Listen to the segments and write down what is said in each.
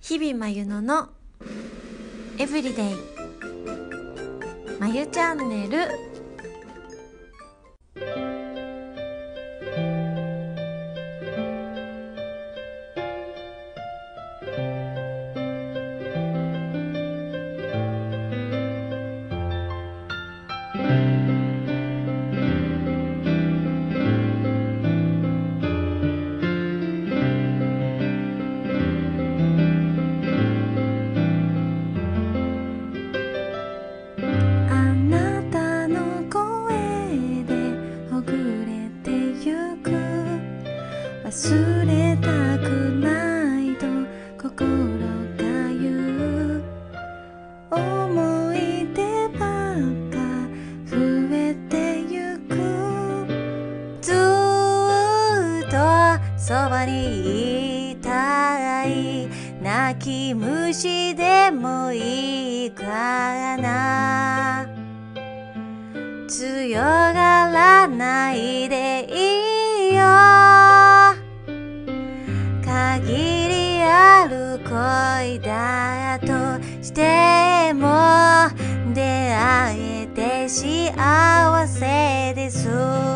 日々まゆののエブリデイ。まゆチャンネル。忘れたくないと心が言う思い出ばっか増えてゆく。ずっとそばにいたい。泣き虫でもいいからな。強がらないでいいよ恋だとしても出会えて幸せです。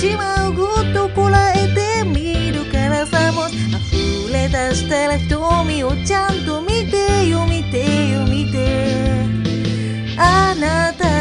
しまうことこらえてみるからさもう溢れ出したら瞳をちゃんと見てよ見てよ見て。あなた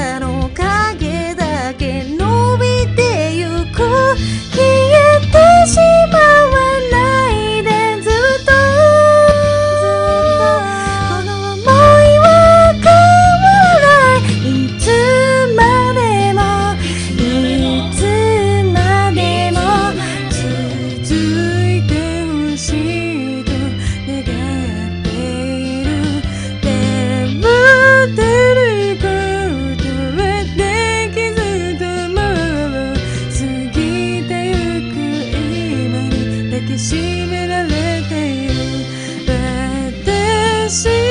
see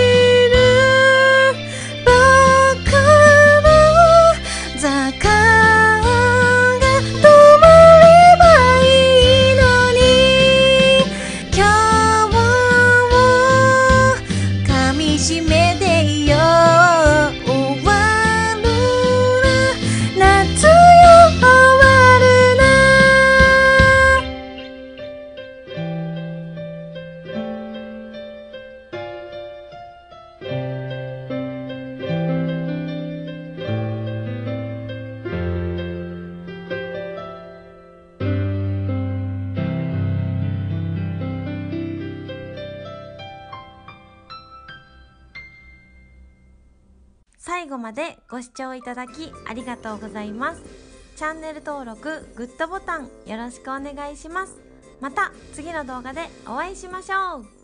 最後までご視聴いただきありがとうございます。チャンネル登録グッドボタンよろしくお願いします。また次の動画でお会いしましょう。